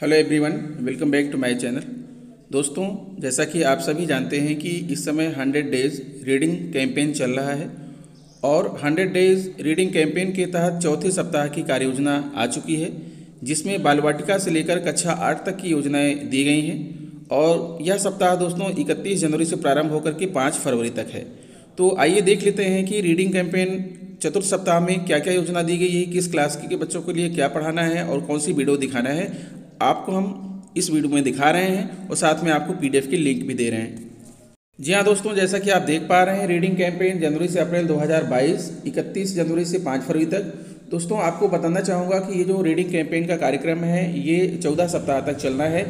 Hello everyone welcome back to my channel दोस्तों, जैसा कि आप सभी जानते हैं कि इस समय 100 डेज़ रीडिंग कैंपेन चल रहा है और 100 डेज़ रीडिंग कैंपेन के तहत चौथे सप्ताह की कार्य योजना आ चुकी है, जिसमें बालवाटिका से लेकर कक्षा आठ तक की योजनाएँ दी गई हैं और यह सप्ताह दोस्तों 31 जनवरी से प्रारंभ होकर के 5 फरवरी तक है। तो आइए देख लेते हैं कि रीडिंग कैंपेन चतुर्थ सप्ताह में क्या क्या योजना दी गई है, किस क्लास के बच्चों के लिए क्या पढ़ाना है और कौन सी वीडियो दिखाना है आपको हम इस वीडियो में दिखा रहे हैं और साथ में आपको पीडीएफ की लिंक भी दे रहे हैं। जी हाँ दोस्तों, जैसा कि आप देख पा रहे हैं, रीडिंग कैंपेन जनवरी से अप्रैल 2022 31 जनवरी से 5 फरवरी तक। दोस्तों, आपको बताना चाहूँगा कि ये जो रीडिंग कैंपेन का कार्यक्रम है, ये 14 सप्ताह तक चलना है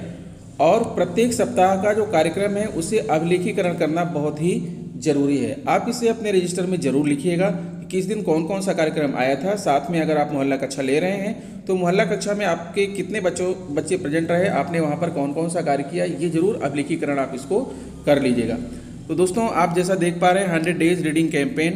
और प्रत्येक सप्ताह का जो कार्यक्रम है, उसे अभिलेखीकरण करना बहुत ही ज़रूरी है। आप इसे अपने रजिस्टर में ज़रूर लिखिएगा। किस दिन कौन कौन सा कार्यक्रम आया था? साथ में अगर आप मोहल्ला कक्षा ले रहे हैं तो मोहल्ला कक्षा में आपके कितने बच्चों, बच्चे प्रेजेंट रहे? आपने वहाँ पर कौन कौन सा कार्य किया? ये ज़रूर अभिलेखीकरण आप इसको कर लीजिएगा। तो दोस्तों, आप जैसा देख पा रहे हैं, हंड्रेड डेज़ रीडिंग कैंपेन,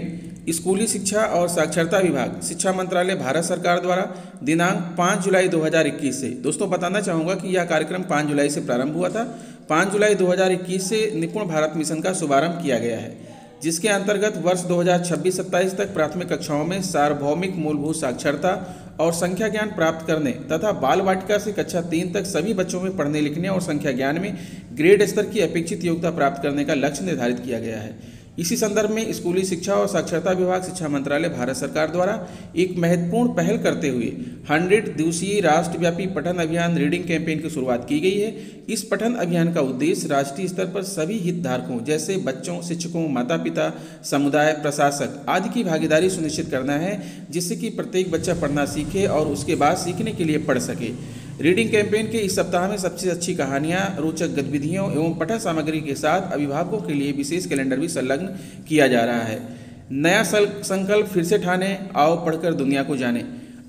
स्कूली शिक्षा और साक्षरता विभाग, शिक्षा मंत्रालय, भारत सरकार द्वारा, दिनांक 5 जुलाई 2021 से। दोस्तों, बताना चाहूँगा कि यह कार्यक्रम 5 जुलाई से प्रारंभ हुआ था। 5 जुलाई 2021 से निपुण भारत मिशन का शुभारंभ किया गया है। जिसके अंतर्गत वर्ष 2026-27 तक प्राथमिक कक्षाओं में सार्वभौमिक मूलभूत साक्षरता और संख्या ज्ञान प्राप्त करने तथा बाल वाटिका से कक्षा तीन तक सभी बच्चों में पढ़ने लिखने और संख्या ज्ञान में ग्रेड स्तर की अपेक्षित योग्यता प्राप्त करने का लक्ष्य निर्धारित किया गया है। इसी संदर्भ में स्कूली शिक्षा और साक्षरता विभाग शिक्षा मंत्रालय, भारत सरकार द्वारा एक महत्वपूर्ण पहल करते हुए हंड्रेड दिवसीय राष्ट्रव्यापी पठन अभियान रीडिंग कैंपेन की शुरुआत की गई है। इस पठन अभियान का उद्देश्य राष्ट्रीय स्तर पर सभी हितधारकों, जैसे बच्चों, शिक्षकों माता पिता समुदाय, प्रशासक आदि की भागीदारी सुनिश्चित करना है, जिससे कि प्रत्येक बच्चा पढ़ना सीखे और उसके बाद सीखने के लिए पढ़ सके। रीडिंग कैंपेन के इस सप्ताह में सबसे अच्छी कहानियाँ, रोचक गतिविधियों एवं पठन सामग्री के साथ अभिभावकों के लिए विशेष कैलेंडर भी संलग्न किया जा रहा है। नया संकल्प फिर से ठाने, आओ पढ़कर दुनिया को जाने।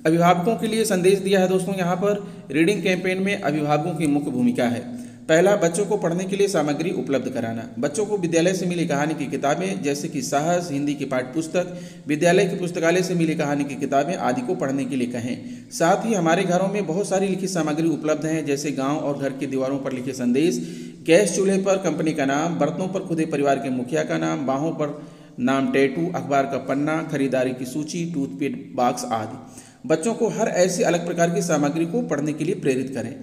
अभिभावकों के लिए संदेश दिया है दोस्तों, यहाँ पर रीडिंग कैंपेन में अभिभावकों की मुख्य भूमिका है। पहला, बच्चों को पढ़ने के लिए सामग्री उपलब्ध कराना। बच्चों को विद्यालय से मिली कहानी की किताबें, जैसे कि साहस, हिंदी की पाठ्य पुस्तक विद्यालय के पुस्तकालय से मिली कहानी की किताबें आदि को पढ़ने के लिए कहें। साथ ही हमारे घरों में बहुत सारी लिखित सामग्री उपलब्ध हैं, जैसे गाँव और घर की दीवारों पर लिखे संदेश, गैस चूल्हे पर कंपनी का नाम, बर्तनों पर खुदे परिवार के मुखिया का नाम, बाहों पर नाम टैटू, अखबार का पन्ना, खरीदारी की सूची टूथपेस्ट बॉक्स आदि। बच्चों को हर ऐसी अलग प्रकार की सामग्री को पढ़ने के लिए प्रेरित करें।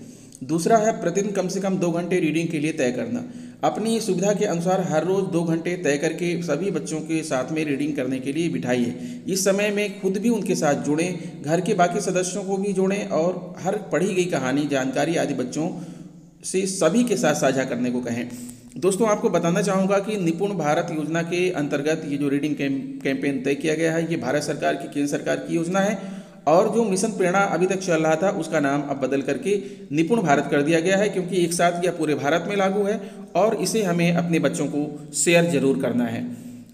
दूसरा है प्रतिदिन कम से कम दो घंटे रीडिंग के लिए तय करना। अपनी सुविधा के अनुसार हर रोज़ दो घंटे तय करके सभी बच्चों के साथ में रीडिंग करने के लिए बिठाइए। इस समय में खुद भी उनके साथ जुड़ें, घर के बाकी सदस्यों को भी जोड़ें और हर पढ़ी गई कहानी, जानकारी आदि बच्चों से सभी के साथ साझा करने को कहें। दोस्तों, आपको बताना चाहूँगा कि निपुण भारत योजना के अंतर्गत ये जो रीडिंग कैंपेन तय किया गया है, ये भारत सरकार की, केंद्र सरकार की योजना है। और जो मिशन प्रेरणा अभी तक चल रहा था, उसका नाम अब बदल करके निपुण भारत कर दिया गया है, क्योंकि एक साथ यह पूरे भारत में लागू है और इसे हमें अपने बच्चों को शेयर ज़रूर करना है।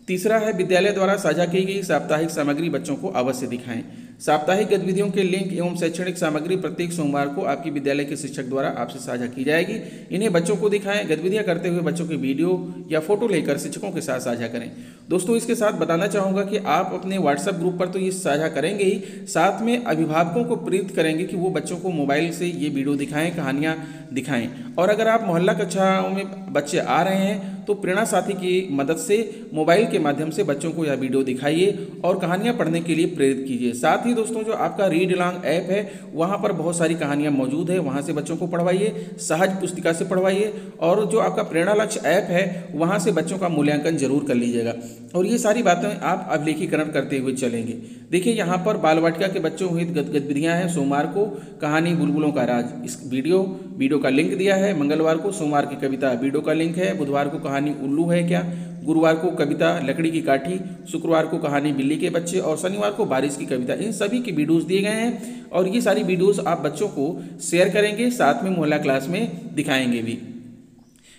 तीसरा है, विद्यालय द्वारा साझा की गई साप्ताहिक सामग्री बच्चों को अवश्य दिखाएँ। साप्ताहिक गतिविधियों के लिंक एवं शैक्षणिक सामग्री प्रत्येक सोमवार को आपकी विद्यालय के शिक्षक द्वारा आपसे साझा की जाएगी। इन्हें बच्चों को दिखाएँ, गतिविधियाँ करते हुए बच्चों के वीडियो या फ़ोटो लेकर शिक्षकों के साथ साझा करें। दोस्तों, इसके साथ बताना चाहूँगा कि आप अपने व्हाट्सएप ग्रुप पर तो ये साझा करेंगे ही, साथ में अभिभावकों को प्रेरित करेंगे कि वो बच्चों को मोबाइल से ये वीडियो दिखाएँ, कहानियाँ दिखाएँ। और अगर आप मोहल्ला कक्षाओं में बच्चे आ रहे हैं तो प्रेरणा साथी की मदद से मोबाइल के माध्यम से बच्चों को यह वीडियो दिखाइए और कहानियाँ पढ़ने के लिए प्रेरित कीजिए। साथ ही दोस्तों जो आपका रीड लॉन्ग ऐप है, वहाँ पर बहुत सारी कहानियाँ मौजूद है। वहाँ से बच्चों को पढ़वाइए, सहज पुस्तिका से पढ़वाइए और जो आपका प्रेरणा लक्ष्य ऐप है, वहाँ से बच्चों का मूल्यांकन ज़रूर कर लीजिएगा। और ये सारी बातें आप अभिलेखीकरण करते हुए चलेंगे। देखिए, यहाँ पर बाल वाटिका के बच्चों हुई गतिविधियाँ हैं। सोमवार को कहानी बुलबुलों का राज। इस वीडियो वीडियो का लिंक दिया है। मंगलवार को सोमवार की कविता वीडियो का लिंक है। बुधवार को कहानी उल्लू है क्या? गुरुवार को कविता, लकड़ी की काठी, शुक्रवार को कहानी बिल्ली के बच्चे और शनिवार को बारिश की कविता। इन सभी के वीडियोस दिए गए हैं और ये सारी वीडियोस आप बच्चों को शेयर करेंगे, साथ में मोहल्ला क्लास में दिखाएँगे भी।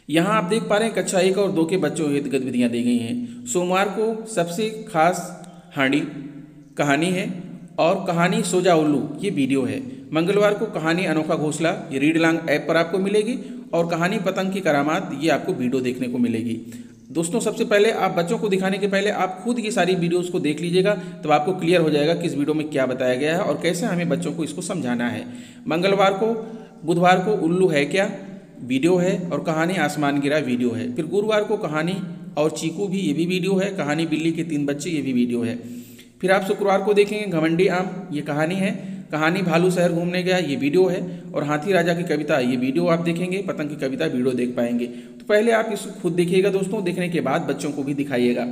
यहाँ आप देख पा रहे हैं कक्षा एक और दो के बच्चों हित गतिविधियाँ दी गई हैं। सोमवार को सबसे खास हांडी कहानी है और कहानी सोजा उल्लू, ये वीडियो है। मंगलवार को कहानी अनोखा घोसला, ये रीड लॉन्ग ऐप पर आपको मिलेगी और कहानी पतंग की करामात, ये आपको वीडियो देखने को मिलेगी। दोस्तों, सबसे पहले आप बच्चों को दिखाने के पहले आप खुद ये सारी वीडियोस को देख लीजिएगा, तब आपको क्लियर हो जाएगा कि इस वीडियो में क्या बताया गया है और कैसे हमें बच्चों को इसको समझाना है। मंगलवार को, बुधवार को उल्लू है क्या? वीडियो है और कहानी आसमान गिरा, वीडियो है। फिर गुरुवार को कहानी और चीकू भी, ये भी वीडियो है। कहानी बिल्ली के तीन बच्चे, ये भी वीडियो है। फिर आप शुक्रवार को देखेंगे घमंडी आम, ये कहानी है। कहानी भालू शहर घूमने गया, ये वीडियो है, और हाथी राजा की कविता, ये वीडियो आप देखेंगे, पतंग की कविता वीडियो देख पाएँगे। तो पहले आप इसको खुद देखिएगा दोस्तों, देखने के बाद बच्चों को भी दिखाइएगा।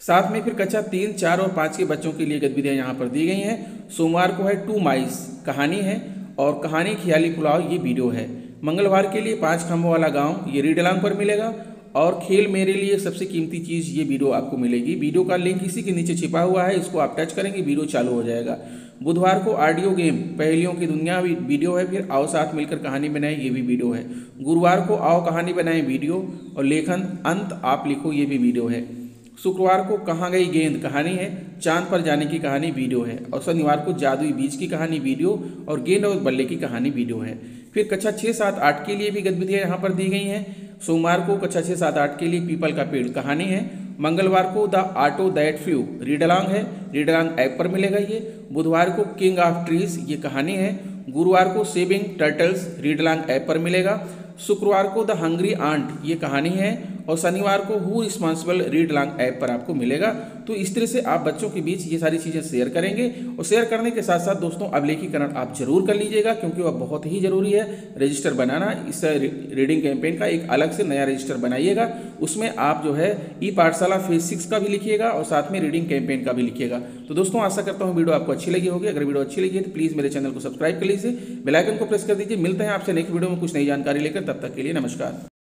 साथ में फिर कक्षा तीन, चार और पाँच के बच्चों के लिए गतिविधियाँ यहाँ पर दी गई हैं। सोमवार को है टू माइस कहानी है, और कहानी खियाली पुलाव, ये वीडियो है। मंगलवार के लिए पाँच खम्भों वाला गाँव, ये रीडलांग पर मिलेगा और खेल मेरे लिए सबसे कीमती चीज़ ये वीडियो आपको मिलेगी। वीडियो का लिंक इसी के नीचे छिपा हुआ है, इसको आप टच करेंगे, वीडियो चालू हो जाएगा। बुधवार को ऑडियो गेम, पहलियों की दुनिया भी वीडियो है, फिर आओ साथ मिलकर कहानी बनाए, ये भी वीडियो है। गुरुवार को आओ कहानी बनाए, वीडियो और लेखन, अंत आप लिखो, ये भी वीडियो है। शुक्रवार को कहाँ गई गेंद, कहानी है। चाँद पर जाने की कहानी वीडियो है। और शनिवार को जादुई बीज की कहानी वीडियो और गेंद और बल्ले की कहानी वीडियो है। फिर कक्षा छः सात, आठ के लिए भी गतिविधियाँ यहाँ पर दी गई हैं। सोमवार को कक्षा छः सात, आठ के लिए पीपल का पेड़ कहानी है। मंगलवार को the auto that few Read Along है। रीडलांग ऐप पर मिलेगा ये। बुधवार को किंग ऑफ़ ट्रीज ये कहानी है। गुरुवार को सेविंग टर्टल्स रीडलांग ऐप पर मिलेगा। शुक्रवार को द हंग्री आंट ये कहानी है। और शनिवार को who responsible read along app पर आपको मिलेगा। तो इस तरह से आप बच्चों के बीच ये सारी चीज़ें शेयर करेंगे। और शेयर करने के साथ साथ दोस्तों, अभिलेखीकरण आप ज़रूर कर लीजिएगा, क्योंकि वह बहुत ही ज़रूरी है। रजिस्टर बनाना, इस रीडिंग कैंपेन का एक अलग से नया रजिस्टर बनाइएगा। उसमें आप जो है ई पाठशाला फ़ेज़ सिक्स का भी लिखिएगा और साथ में रीडिंग कैंपेन का भी लिखिएगा। तो दोस्तों, आशा करता हूँ वीडियो आपको अच्छी लगी होगी। अगर वीडियो अच्छी लगी है तो प्लीज़ मेरे चैनल को सब्सक्राइब कर लीजिए। बेलाइकन को प्रेस कर दीजिए। मिलते हैं आपसे नेक्स्ट वीडियो में कुछ नई जानकारी लेकर। तब तक के लिए नमस्कार।